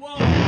Whoa.